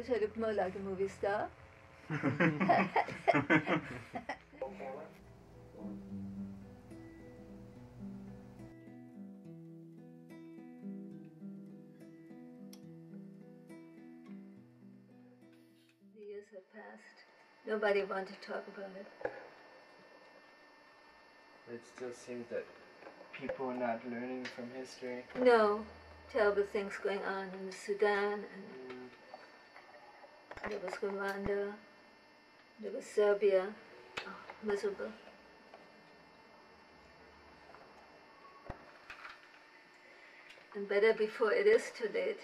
wish I looked more like a movie star. The years have passed. Nobody wanted to talk about it. It still seems that people are not learning from history. No, terrible things going on in the Sudan, and there was Rwanda, there was Serbia. Oh, miserable. And better before it is too late.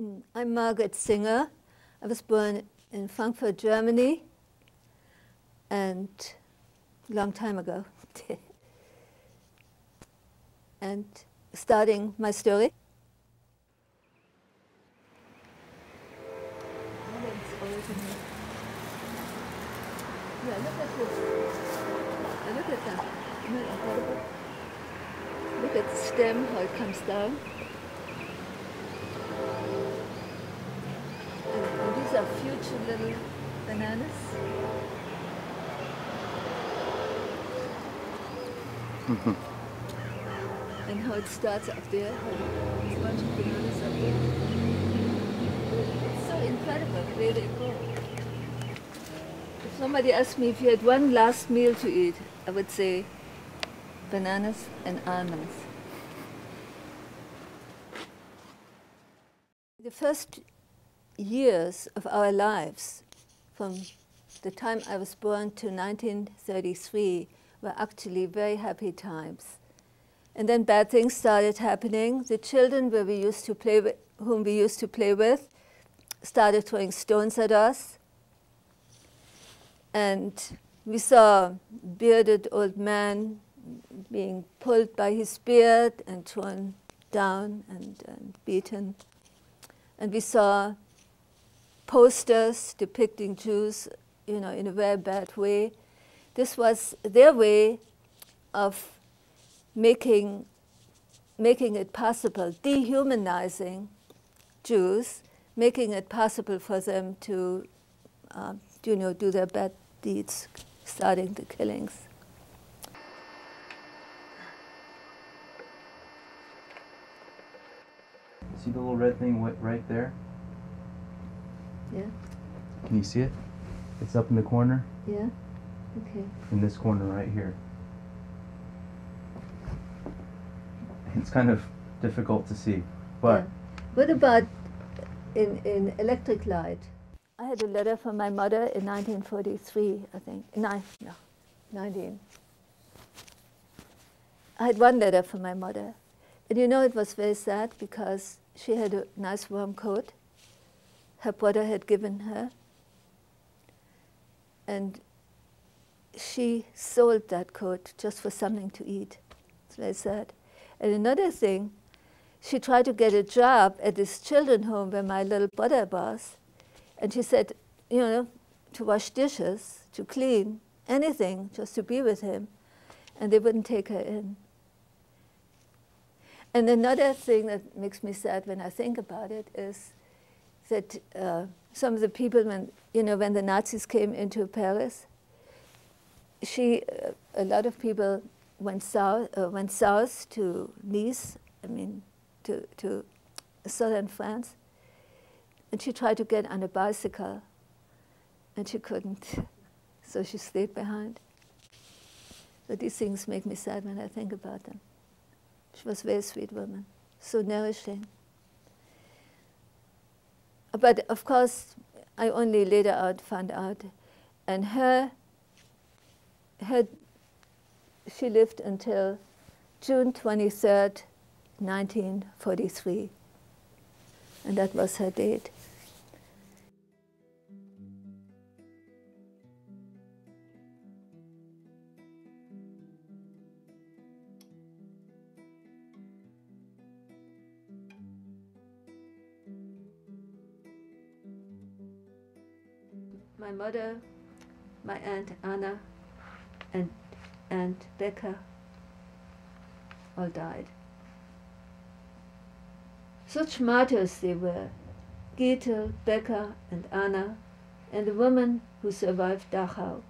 Mm, I'm Margaret Singer. I was born in Frankfurt, Germany, and a long time ago. and starting my story. Look at that? Look at the stem, how it comes down. And, and these are future little bananas. Mm-hmm. And how it starts up there, a bunch of bananas up. It's so incredible where they grow. If somebody asked me if you had one last meal to eat, I would say bananas and almonds. The first years of our lives, from the time I was born to 1933, were actually very happy times. And then bad things started happening. The children where we used to play with, whom we used to play with started throwing stones at us. And we saw a bearded old man being pulled by his beard and thrown down and, and beaten. And we saw posters depicting Jews, you know, in a very bad way. This was their way of making, making it possible, dehumanizing Jews, making it possible for them to, uh, you know, do their bad deeds, starting the killings. See the little red thing right there? Yeah, Can you see it? It's up in the corner, yeah, okay. in this corner right here. It's kind of difficult to see, but Yeah. What about in, in electric light? I had a letter from my mother in 1943, I think. Nine, no, 19. I had one letter from my mother. And you know, it was very sad because she had a nice warm coat her brother had given her. And she sold that coat just for something to eat. It's very sad. And another thing, she tried to get a job at this children's home where my little brother was. And she said, you know, to wash dishes, to clean, anything, just to be with him. And they wouldn't take her in. And another thing that makes me sad when I think about it is that uh, some of the people, when, you know, when the Nazis came into Paris, she, uh, a lot of people went south, uh, went south to Nice, I mean, to, to southern France, and she tried to get on a bicycle, and she couldn't, so she stayed behind. So these things make me sad when I think about them. She was a very sweet woman, so nourishing. But of course, I only later out found out, and her, her, she lived until June 23rd, 1943, and that was her date. my mother, my aunt Anna, and aunt Becca all died Such martyrs they were Gretel, Becca, and Anna, and the woman who survived Dachau.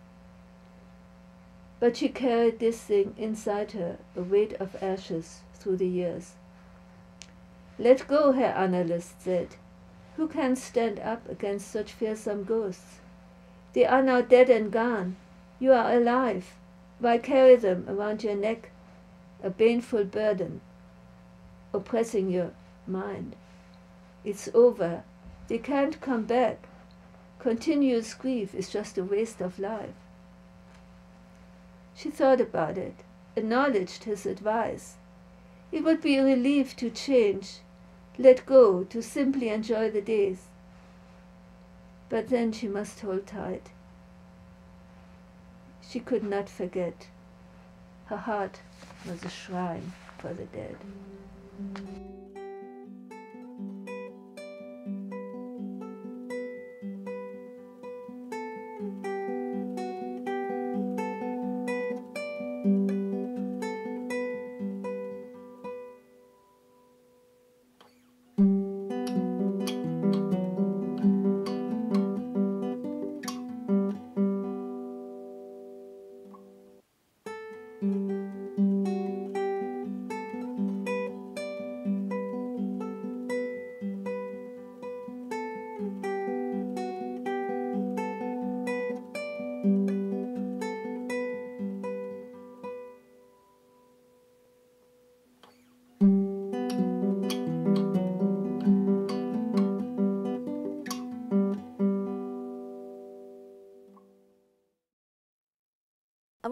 But she carried this thing inside her, a weight of ashes, through the years. Let go, Herr Analyst said. Who can stand up against such fearsome ghosts? They are now dead and gone. You are alive. Why carry them around your neck, a baneful burden, oppressing your mind? It's over. They can't come back. Continuous grief is just a waste of life. She thought about it, acknowledged his advice. It would be a relief to change, let go, to simply enjoy the days. But then she must hold tight. She could not forget. Her heart was a shrine for the dead.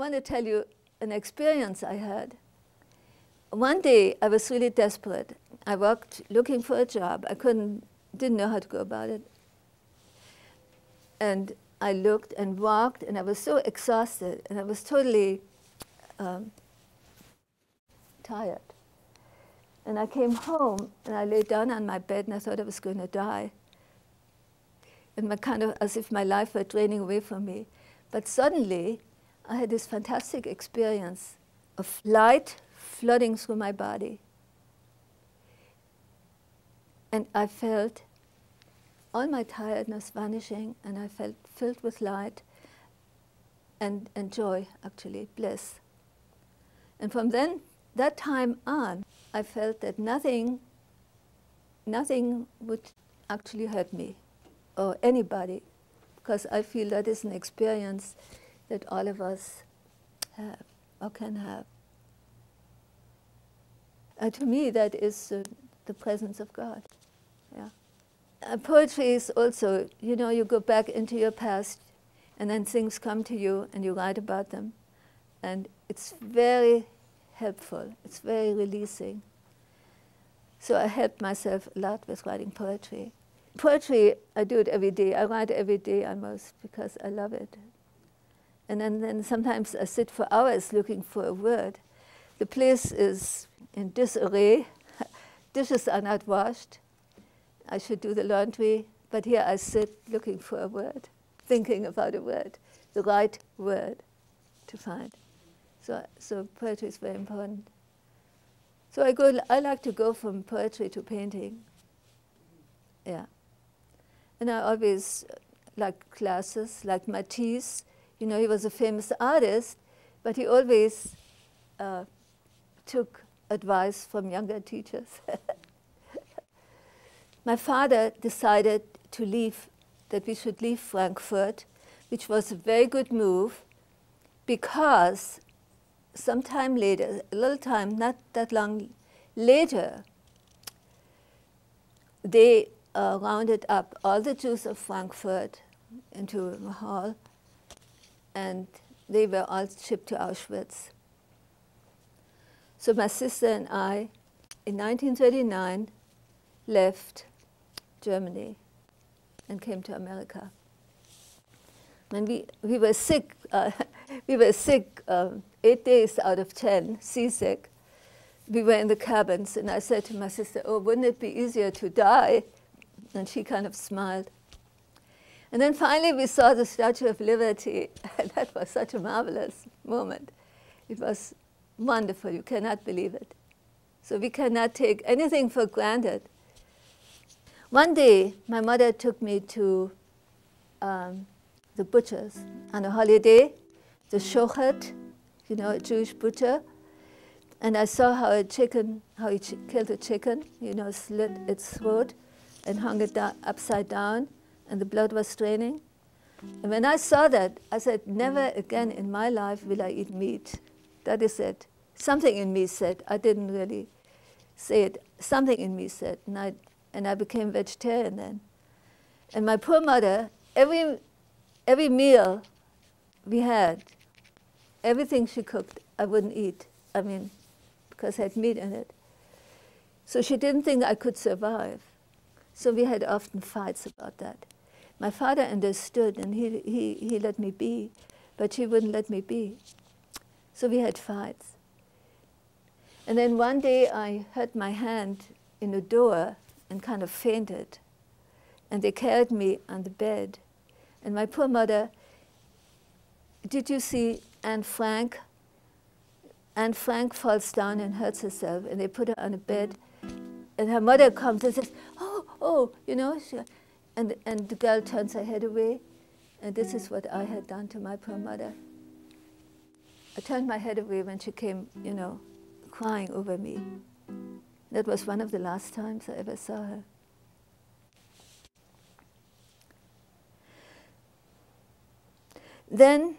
Want to tell you an experience I had. One day I was really desperate. I worked looking for a job. I couldn't, didn't know how to go about it. And I looked and walked, and I was so exhausted, and I was totally um, tired. And I came home, and I lay down on my bed, and I thought I was going to die. And my kind of as if my life were draining away from me. But suddenly, I had this fantastic experience of light flooding through my body. And I felt all my tiredness vanishing, and I felt filled with light and, and joy, actually, bliss. And from then, that time on, I felt that nothing, nothing would actually hurt me or anybody, because I feel that is an experience that all of us have or can have. Uh, to me, that is uh, the presence of God. Yeah. Uh, poetry is also, you know, you go back into your past and then things come to you and you write about them. And it's very helpful, it's very releasing. So I help myself a lot with writing poetry. Poetry, I do it every day. I write every day almost because I love it. And then, then sometimes I sit for hours looking for a word. The place is in disarray. Dishes are not washed. I should do the laundry, but here I sit looking for a word, thinking about a word, the right word to find. So, so poetry is very important. So I go. I like to go from poetry to painting. Yeah, and I always like classes, like Matisse. You know, he was a famous artist, but he always uh, took advice from younger teachers. My father decided to leave, that we should leave Frankfurt, which was a very good move because sometime later, a little time, not that long later, they uh, rounded up all the Jews of Frankfurt into a hall and they were all shipped to Auschwitz. So my sister and I, in 1939, left Germany and came to America. And we, we were sick, uh, we were sick um, eight days out of 10, seasick. We were in the cabins, and I said to my sister, oh, wouldn't it be easier to die? And she kind of smiled. And then finally we saw the Statue of Liberty, that was such a marvelous moment. It was wonderful, you cannot believe it. So we cannot take anything for granted. One day, my mother took me to um, the butchers on a holiday, the shochet, you know, a Jewish butcher. And I saw how a chicken, how he killed a chicken, you know, slit its throat and hung it upside down, and the blood was draining. And when I saw that, I said, never again in my life will I eat meat. That is it. Something in me said, I didn't really say it, something in me said, and I, and I became vegetarian then. And my poor mother, every, every meal we had, everything she cooked, I wouldn't eat. I mean, because it had meat in it. So she didn't think I could survive. So we had often fights about that. My father understood and he, he, he let me be, but she wouldn't let me be. So we had fights. And then one day I hurt my hand in a door and kind of fainted. And they carried me on the bed. And my poor mother, did you see Anne Frank? Anne Frank falls down and hurts herself, and they put her on a bed. And her mother comes and says, Oh, oh, you know. She, and, and the girl turns her head away. And this is what I had done to my poor mother. I turned my head away when she came, you know, crying over me. That was one of the last times I ever saw her. Then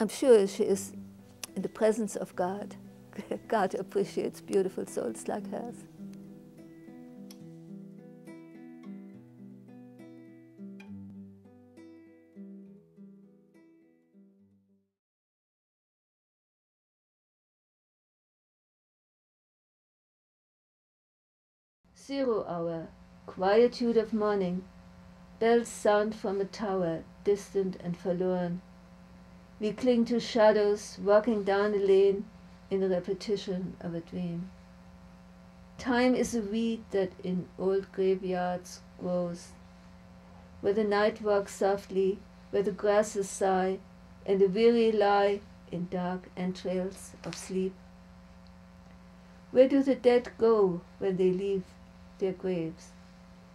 I'm sure she is in the presence of God. God appreciates beautiful souls like hers. Zero hour, quietude of morning, bells sound from a tower, distant and forlorn. We cling to shadows, walking down a lane in the repetition of a dream. Time is a weed that in old graveyards grows, where the night walks softly, where the grasses sigh, and the weary lie in dark entrails of sleep. Where do the dead go when they leave their graves?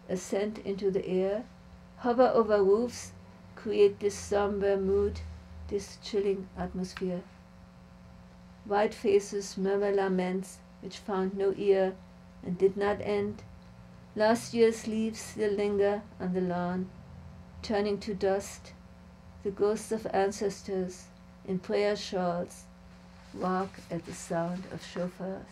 Ascend into the air, hover over roofs, create this somber mood, this chilling atmosphere. White faces murmur laments which found no ear and did not end. Last year's leaves still linger on the lawn, turning to dust. The ghosts of ancestors in prayer shawls walk at the sound of shofars.